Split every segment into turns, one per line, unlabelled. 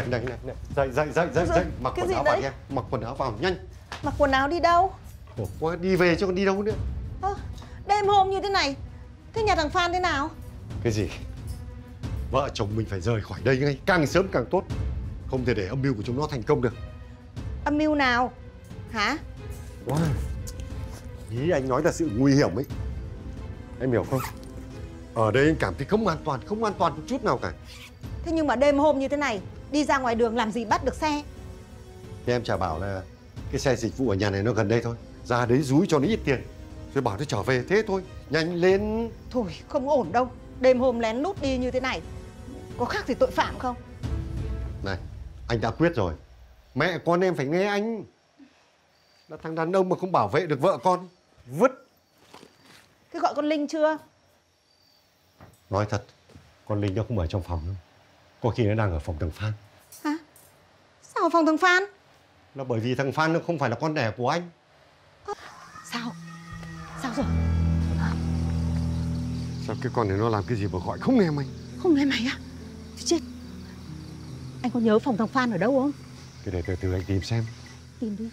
này này này này dậy dậy dậy dậy dậy mặc quần áo vào em mặc quần áo vào nhanh
Mặc quần áo đi đâu?
khổ quá đi về chứ còn đi đâu nữa
Ơ, đêm hôm như thế này Thế nhà thằng Phan thế nào?
cái gì vợ chồng mình phải rời khỏi đây ngay càng sớm càng tốt không thể để âm mưu của chúng nó thành công được
Âm mưu nào? Hả?
Wow. Ý anh nói là sự nguy hiểm ấy Em hiểu không? Ở đây anh cảm thấy không an toàn, không an toàn một chút nào cả.
Thế nhưng mà đêm hôm như thế này Đi ra ngoài đường làm gì bắt được xe?
Thì em chả bảo là cái xe dịch vụ ở nhà này nó gần đây thôi. Ra đấy rúi cho nó ít tiền. Rồi bảo nó trở về thế thôi Nhanh lên.
Thôi không ổn đâu. Đêm hôm lén lút đi như thế này Có khác gì tội phạm không?
Này, anh đã quyết rồi. Mẹ con em phải nghe anh. Là thằng đàn ông mà không bảo vệ được vợ con Vứt.
Thế gọi con Linh chưa?
Nói thật Con Linh nó không ở trong phòng đâu Có khi nó đang ở phòng thằng Phan
Hả? Sao ở phòng thằng Phan?
Là bởi vì thằng Phan nó không phải là con đẻ của anh
Sao? Sao rồi?
Sao cái con này nó làm cái gì mà gọi không nghe mày
Không nghe mày à? Thì chết Anh có nhớ phòng thằng Phan ở đâu không?
Cái để từ từ anh tìm xem
Tìm đi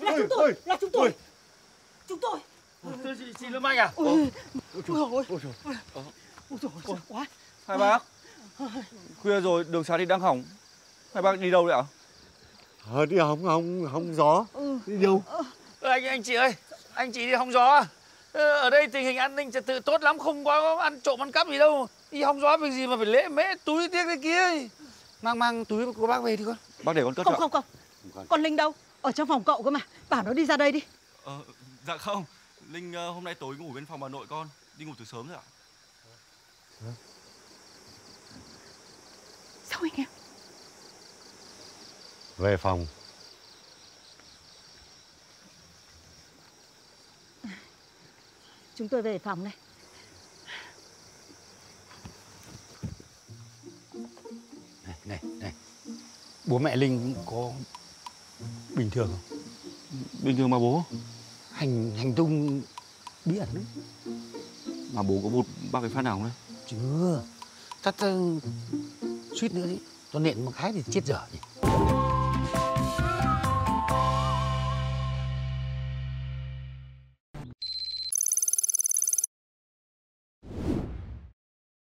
cái
ôi, ôi, ôi, ôi,
Là chúng tôi. Chúng tôi.
Thưa chị, chị Lâm Anh à?
Ôi Ôi ôi Ôi trời. sợ quá.
Hai bác. Khuya rồi đường xá thì đang hỏng. Hai bác đi đâu đấy ạ?
Ờ, đi hóng hóng hóng gió. Đi đâu?
Ơ, anh anh chị ơi Anh chị đi hóng gió à? Ờ, Ở đây tình hình an ninh trật tự tốt lắm Không có ăn trộm ăn cắp gì đâu. Đi hóng gió việc gì mà phải lễ mễ túi tiếc thế kia Mang mang túi của bác về đi con.
Bác để con cất
Không
ạ.
không không. Con Linh đâu? Ở trong phòng cậu cơ mà. Bảo nó đi ra đây đi.
Ờ, dạ không. Linh ờ, hôm nay tối ngủ bên phòng bà nội con. Đi ngủ từ sớm rồi ạ.
Sao anh em?
Về phòng.
Chúng tôi về phòng này.
Này này này. Bố mẹ Linh có bình thường không
Bình thường mà bố?
Hành hành tung bí ẩn đấy.
Mà bố có một bác cái phát nào không đấy?
Chưa. Chắc suýt nữa đấy Tôi nện một cái thì chết dở nhỉ